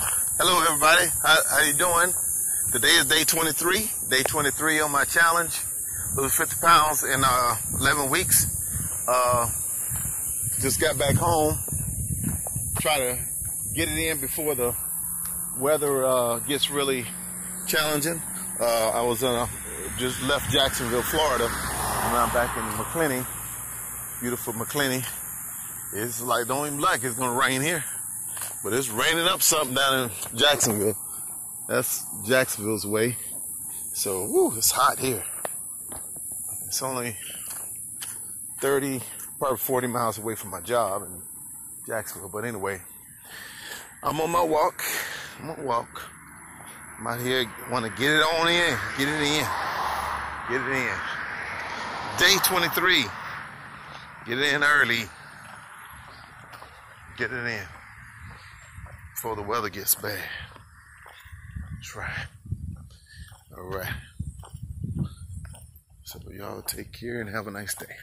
Hello, everybody. How, how you doing? Today is day 23. Day 23 on my challenge. Lose 50 pounds in uh, 11 weeks. Uh, just got back home. Try to get it in before the weather uh, gets really challenging. Uh, I was uh, just left Jacksonville, Florida, and I'm back in Macclenny, beautiful Macclenny. It's like don't even like it's gonna rain here, but it's raining up something down in Jacksonville. That's Jacksonville's way. So, whoo, it's hot here. It's only 30, probably 40 miles away from my job in Jacksonville. But anyway, I'm on my walk. I'm on walk. I'm out here, want to get it on in, get it in, get it in. Day 23. Get it in early. Get it in before the weather gets bad. That's right. All right. So y'all take care and have a nice day.